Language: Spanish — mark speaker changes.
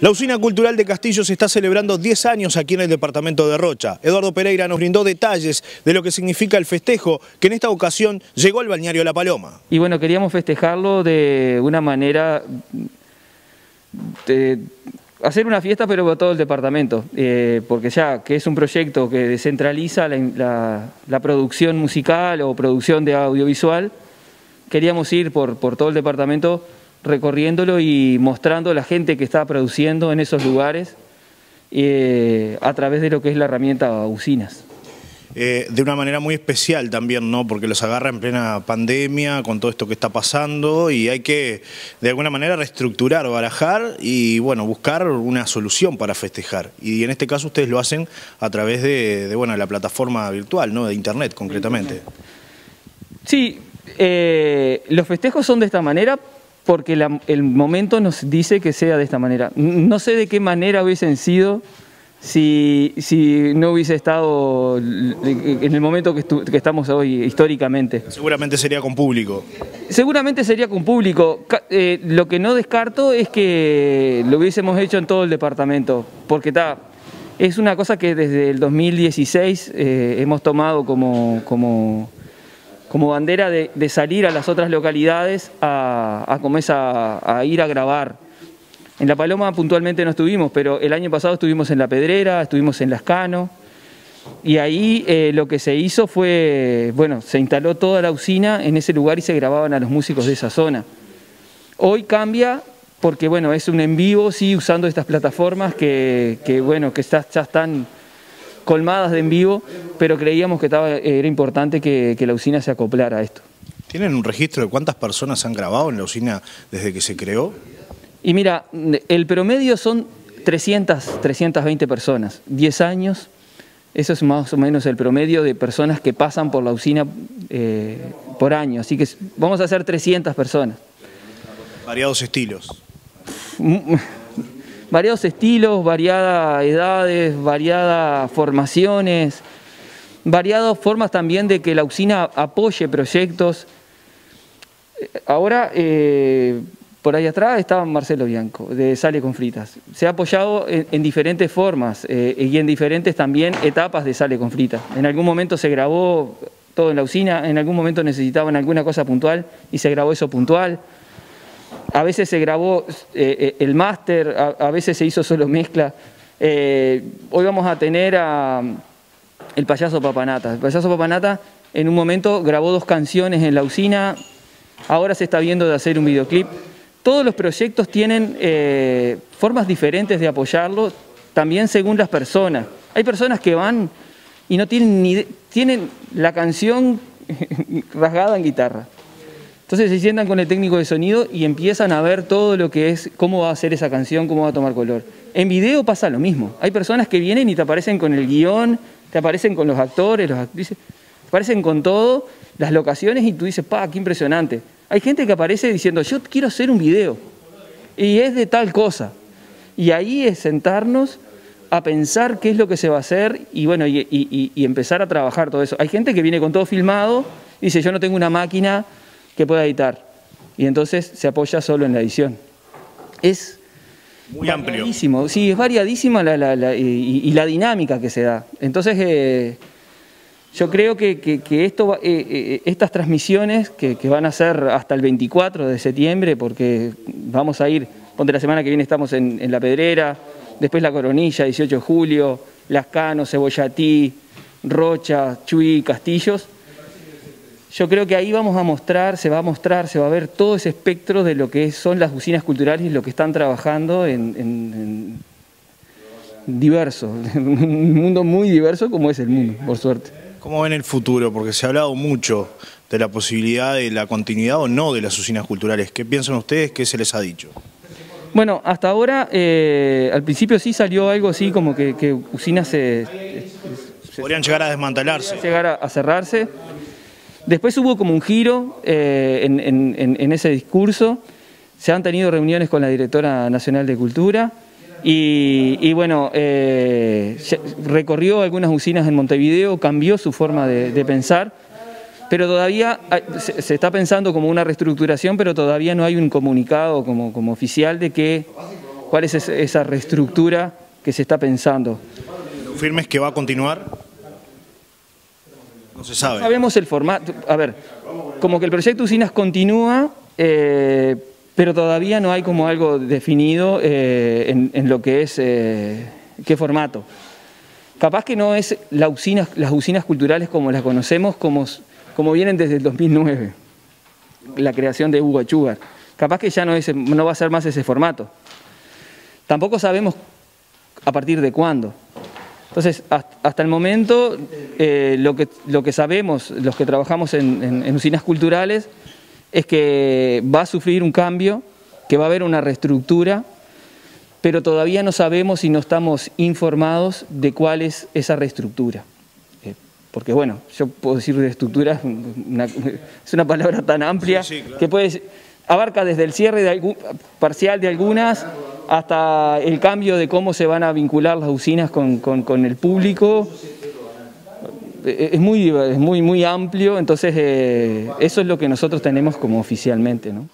Speaker 1: La usina cultural de Castillo se está celebrando 10 años aquí en el departamento de Rocha. Eduardo Pereira nos brindó detalles de lo que significa el festejo, que en esta ocasión llegó al balneario La Paloma.
Speaker 2: Y bueno, queríamos festejarlo de una manera, de hacer una fiesta pero para todo el departamento, eh, porque ya que es un proyecto que descentraliza la, producción musical o producción de audiovisual, queríamos ir por, por todo el departamento recorriéndolo y mostrando a la gente que está produciendo en esos lugares eh, a través de lo que es la herramienta usinas.
Speaker 1: Eh, de una manera muy especial también, ¿no? Porque los agarra en plena pandemia, con todo esto que está pasando, y hay que, de alguna manera, reestructurar, barajar y, bueno, buscar una solución para festejar. Y en este caso ustedes lo hacen a través de, bueno, la plataforma virtual, ¿no? De Internet, concretamente.
Speaker 2: Sí, eh, los festejos son de esta manera porque el momento nos dice que sea de esta manera. No sé de qué manera hubiesen sido si, no hubiese estado en el momento que, estamos hoy históricamente.
Speaker 1: Seguramente sería con público.
Speaker 2: Seguramente sería con público. Eh, lo que no descarto es que lo hubiésemos hecho en todo el departamento, porque está... Es una cosa que desde el 2016 eh, hemos tomado como, como como bandera de, salir a las otras localidades a, a, ir a grabar. En La Paloma puntualmente no estuvimos, pero el año pasado estuvimos en La Pedrera, estuvimos en Lascano, y ahí eh, lo que se hizo fue, bueno, se instaló toda la usina en ese lugar y se grababan a los músicos de esa zona. Hoy cambia porque, bueno, es un en vivo, sí, usando estas plataformas que, bueno, que ya están colmadas de en vivo, pero creíamos que estaba, era importante que, la usina se acoplara a esto.
Speaker 1: ¿Tienen un registro de cuántas personas han grabado en la usina desde que se creó?
Speaker 2: Y mira, el promedio son 300, 320 personas, 10 años, eso es más o menos el promedio de personas que pasan por la usina eh, por año, así que vamos a hacer 300 personas.
Speaker 1: Variados estilos
Speaker 2: variados estilos, variadas edades, variadas formaciones, variadas formas también de que la usina apoye proyectos. Ahora, eh, por ahí atrás estaba Marcelo Bianco, de Sale con Fritas. Se ha apoyado en, diferentes formas eh, y en diferentes también etapas de Sale con Fritas. En algún momento se grabó todo en la usina, en algún momento necesitaban alguna cosa puntual y se grabó eso puntual a veces se grabó eh, eh, el máster, a, veces se hizo solo mezcla. Eh, hoy vamos a tener a el payaso Papanata. El payaso Papanata en un momento grabó dos canciones en la usina, ahora se está viendo de hacer un videoclip. Todos los proyectos tienen formas diferentes de apoyarlo, también según las personas. Hay personas que van y no tienen ni tienen la canción rasgada en guitarra. Entonces se sientan con el técnico de sonido y empiezan a ver todo lo que es, cómo va a ser esa canción, cómo va a tomar color. En video pasa lo mismo. Hay personas que vienen y te aparecen con el guion, te aparecen con los actores, los actrices, te aparecen con todo, las locaciones y tú dices, pa, qué impresionante. Hay gente que aparece diciendo, yo quiero hacer un video y es de tal cosa. Y ahí es sentarnos a pensar qué es lo que se va a hacer y bueno, y, y empezar a trabajar todo eso. Hay gente que viene con todo filmado, y dice, yo no tengo una máquina que pueda editar. Y entonces se apoya solo en la edición. Es
Speaker 1: muy amplio.
Speaker 2: Sí, es variadísima la, y, la dinámica que se da. Entonces, eh, yo creo que, esto, eh, eh, estas transmisiones que, van a ser hasta el 24 de septiembre, porque vamos a ir, ponte la semana que viene estamos en, en La Pedrera, después La Coronilla, 18 de julio, Lascano, Cebollatí, Rocha, Chuy, Castillos, yo creo que ahí vamos a mostrar, se va a mostrar, se va a ver todo ese espectro de lo que son las usinas culturales y lo que están trabajando en, diverso, un mundo muy diverso como es el mundo, por suerte.
Speaker 1: ¿Cómo ven el futuro? Porque se ha hablado mucho de la posibilidad de la continuidad o no de las usinas culturales. ¿Qué piensan ustedes? ¿Qué se les ha dicho?
Speaker 2: Bueno, hasta ahora, eh, al principio sí salió algo así como que, usinas se,
Speaker 1: Podrían llegar a desmantelarse.
Speaker 2: Llegar a cerrarse. Después hubo como un giro eh, en, ese discurso, se han tenido reuniones con la directora nacional de Cultura y, bueno, eh, recorrió algunas usinas en Montevideo, cambió su forma de, pensar, pero todavía se, está pensando como una reestructuración, pero todavía no hay un comunicado como, como oficial de que cuál es esa reestructura que se está pensando.
Speaker 1: ¿Firmes que va a continuar? No se sabe.
Speaker 2: Sabemos el formato. A ver, como que el proyecto Usinas continúa, eh, pero todavía no hay como algo definido eh, en, lo que es eh, qué formato. Capaz que no es las usinas culturales como las conocemos, como, como vienen desde el 2009, la creación de Hugo Chugar. Capaz que ya no, es, no va a ser más ese formato. Tampoco sabemos a partir de cuándo. Entonces, hasta el momento, eh, lo, que, lo que sabemos, los que trabajamos en, usinas culturales, es que va a sufrir un cambio, que va a haber una reestructura, pero todavía no sabemos y no estamos informados de cuál es esa reestructura. Eh, porque bueno, yo puedo decir reestructura, es una palabra tan amplia que puede, abarca desde el cierre de parcial de algunas hasta el cambio de cómo se van a vincular las usinas con, el público. Es muy, muy, muy amplio, entonces eh, eso es lo que nosotros tenemos como oficialmente. ¿no?